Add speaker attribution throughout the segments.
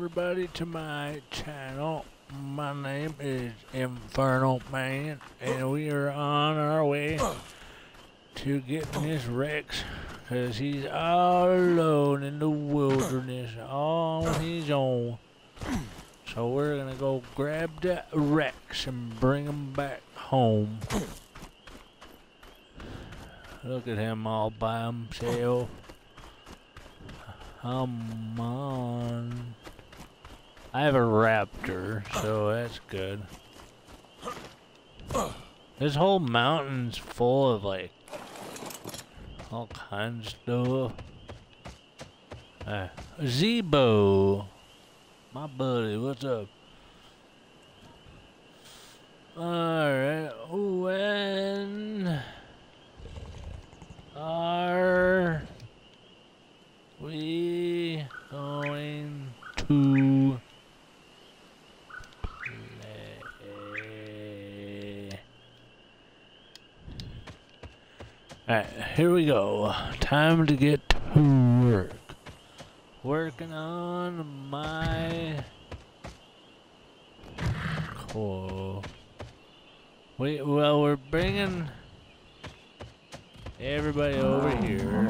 Speaker 1: Everybody to my channel. My name is Infernal Man, and we are on our way to getting this Rex, cause he's all alone in the wilderness, all on his own. So we're gonna go grab that Rex and bring him back home. Look at him all by himself. Come on. I have a raptor, so that's good. This whole mountain's full of like all kinds of stuff. Uh, Zebo, my buddy, what's up? Alright, when are we going to play? Alright, here we go. Time to get to work. Working on my cool. We well, we're bringing everybody over here.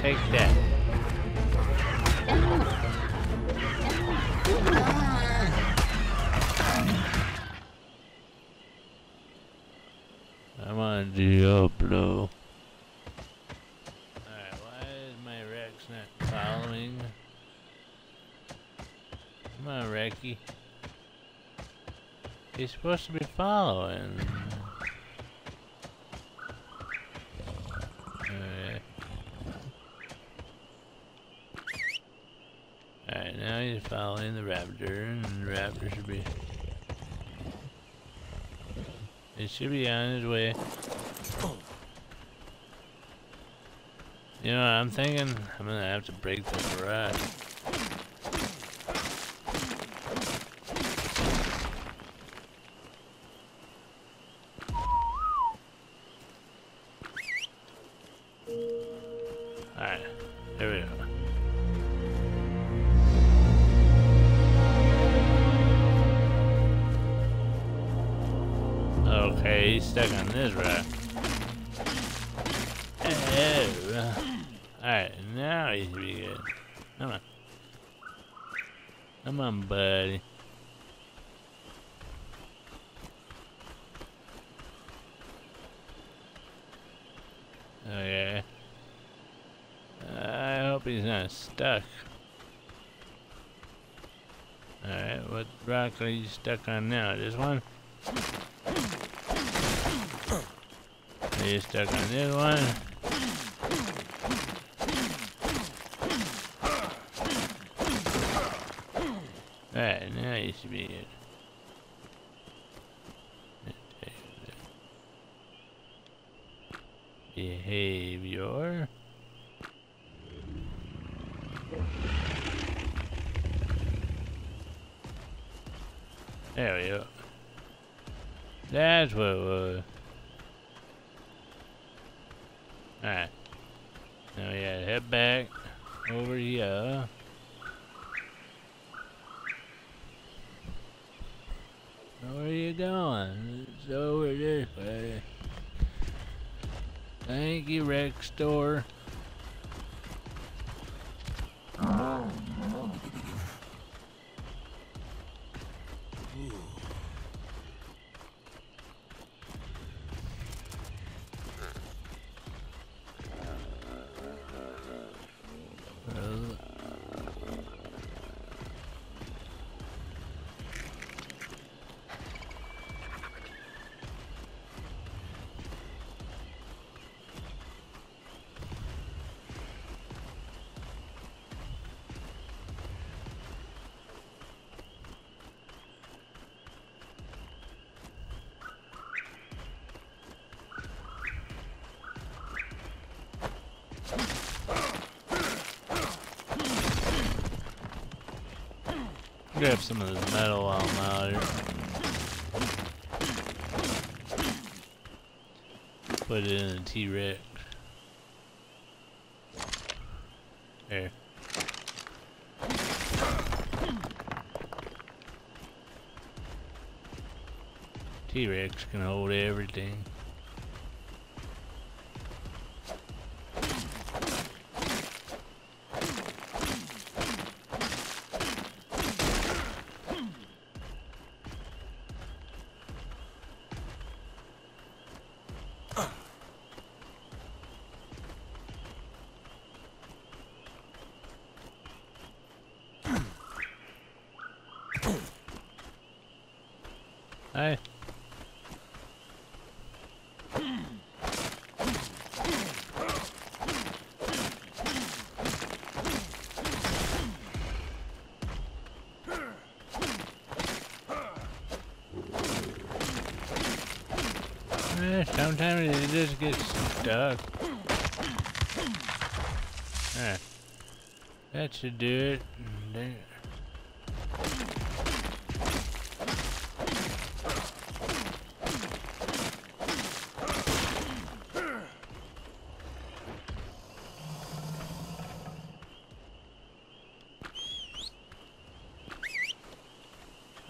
Speaker 1: Take that. I'm on Diablo. Alright, why is my Rex not following? Come on, Rexy. He's supposed to be following. Alright. Alright, now he's following the raptor, and the raptor should be... He should be on his way. You know, I'm thinking I'm gonna have to break the garage. Alright, here we go. Okay, he's stuck on this rack. Oh. Alright, now he's be good. Come on. Come on, buddy. Okay. I hope he's not stuck. Alright, what rock are you stuck on now? This one? Are you stuck on this one? Alright, now you should be. Behavior. There we go. That's what it was. Alright. Now we gotta head back over here. Where are you going? It's over this way. Thank you, Rex Store. Grab some of this metal while I'm out here. Put it in a T-Rex. Here. T-Rex can hold everything. Hey. Eh, sometimes it just gets stuck. Alright. That should do it. There.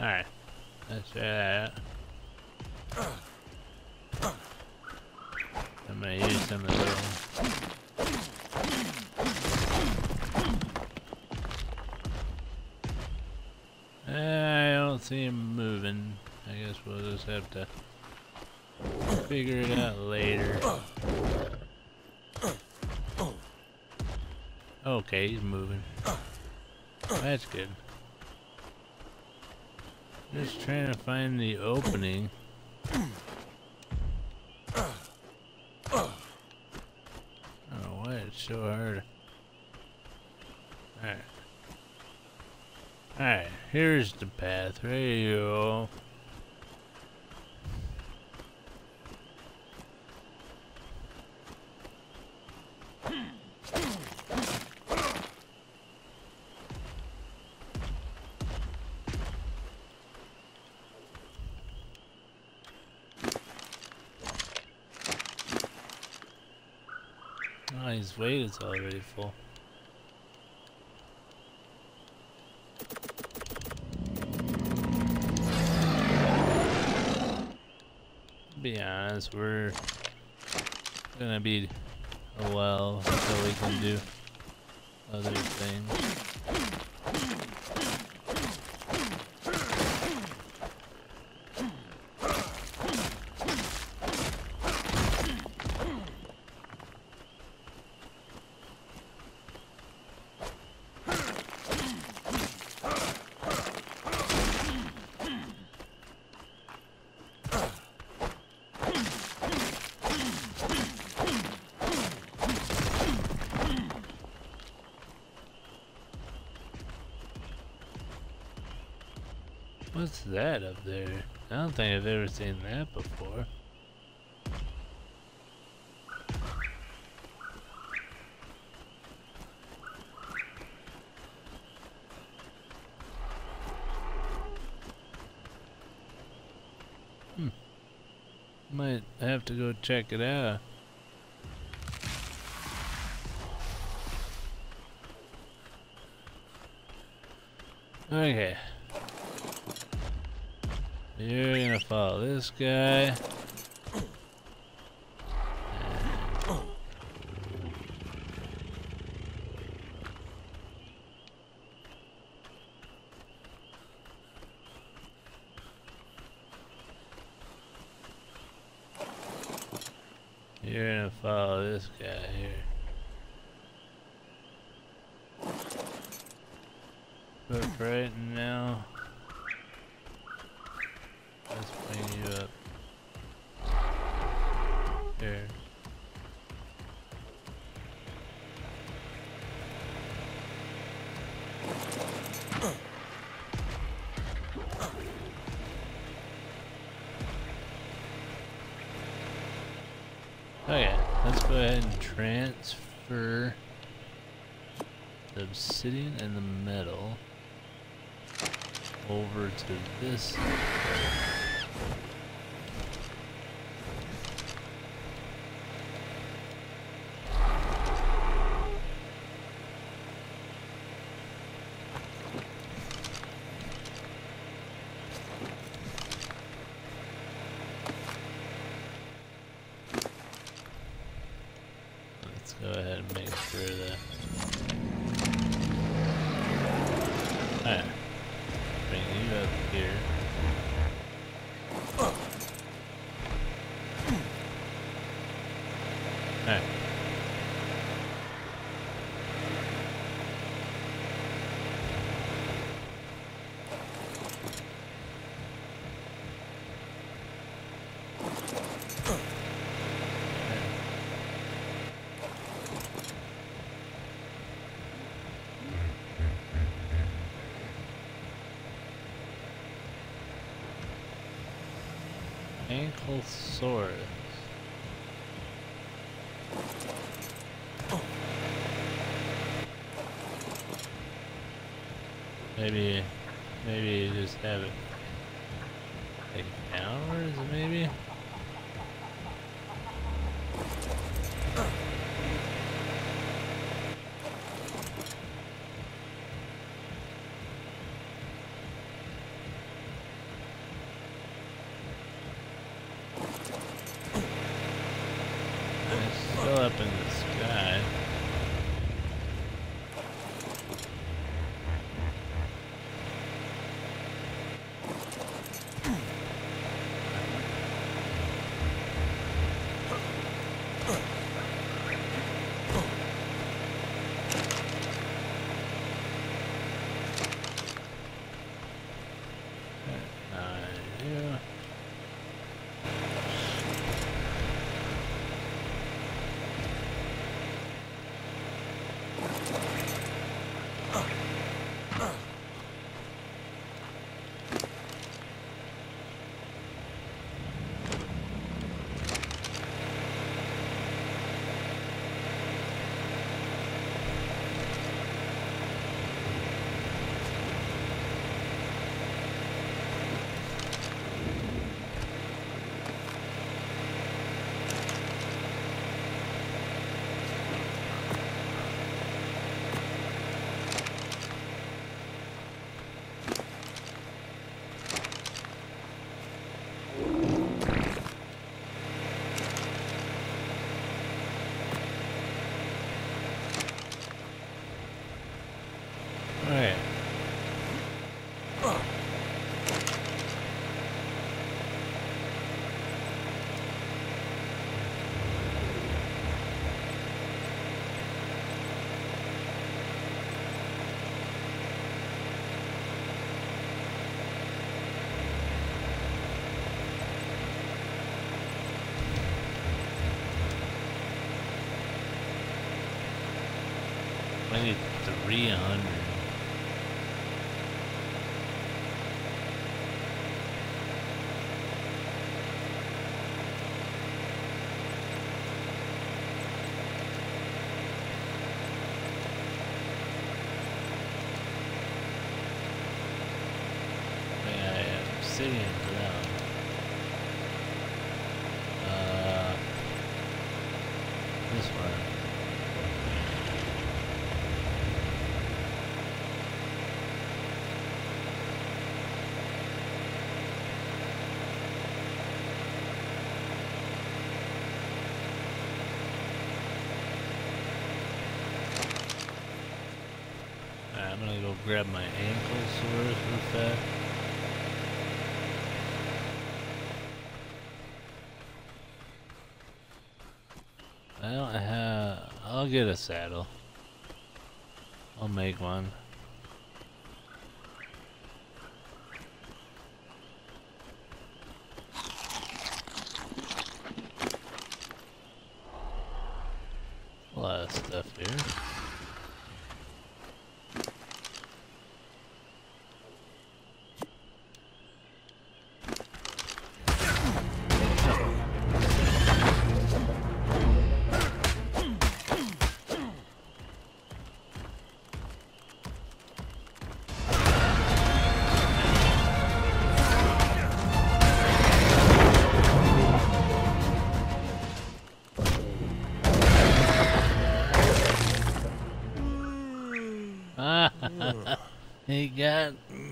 Speaker 1: Alright. Let's try that. I'm gonna use some of those. I don't see him moving. I guess we'll just have to figure it out later. Okay, he's moving. That's good. Just trying to find the opening. Oh, why it's so hard. Alright. Alright, here's the path. You go. Oh, his weight is already full. Honest, we're gonna be while until we can do other things. What's that up there? I don't think I've ever seen that before. Hmm. Might have to go check it out. Okay. You're gonna follow this guy. You're gonna follow this guy here. But right Okay, let's go ahead and transfer the obsidian and the metal over to this. Bring you up here. Alright. Ankylosaurus. Maybe, maybe just have it like downwards, maybe? It's still up in the sky. Uh, yeah. Alright. I need 300. May I have obsidian? Uh, this one. I'm gonna go grab my Ankylosaurus real fast. I don't have. I'll get a saddle. I'll make one.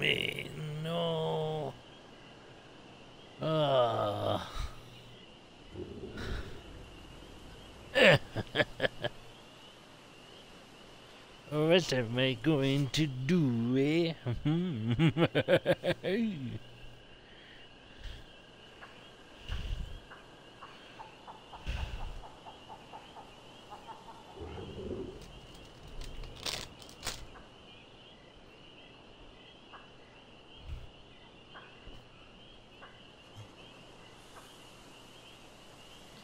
Speaker 1: Me. No. Ah. What am I going to do, eh?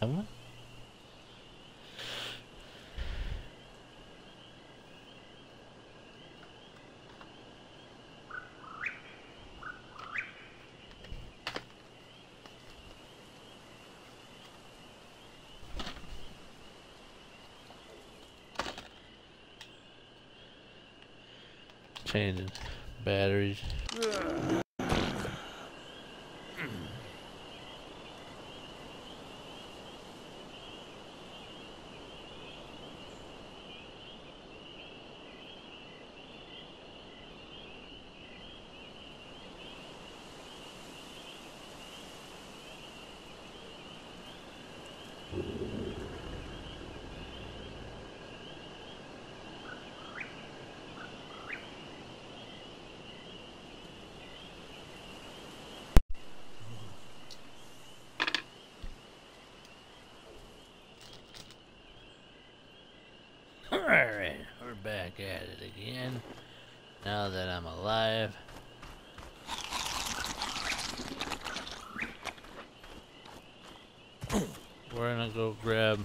Speaker 1: Come on. Changing batteries. Alright, we're back at it again. Now that I'm alive. We're gonna go grab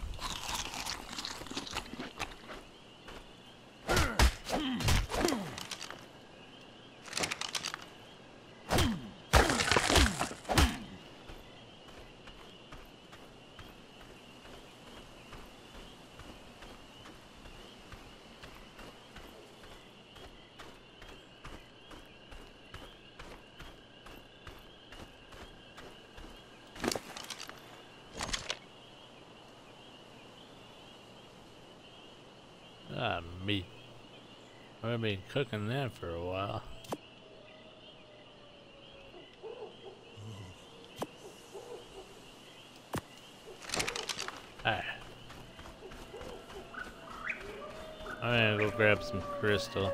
Speaker 1: I'm gonna be cooking that for a while. Alright. I'm gonna go grab some crystal.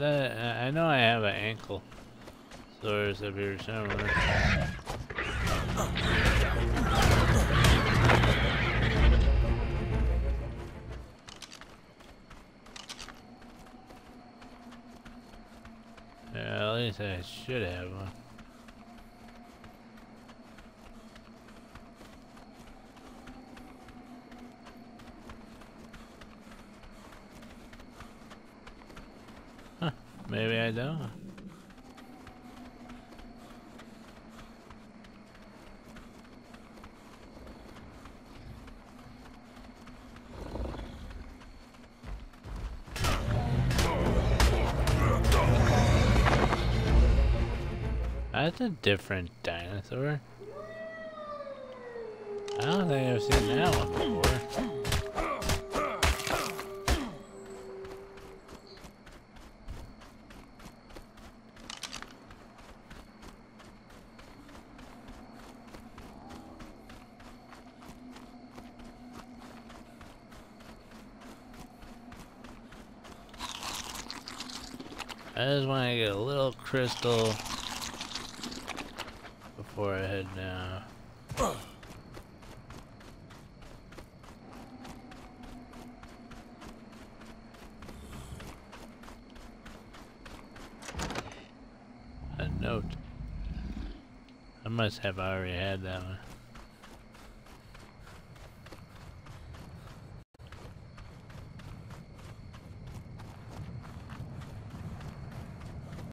Speaker 1: Uh, I know I have an ankle sores up here somewhere. Yeah, at least I should have one. Maybe I don't. That's a different dinosaur. I don't think I've seen that one before. I just want to get a little crystal before I head down. A note. I must have already had that one.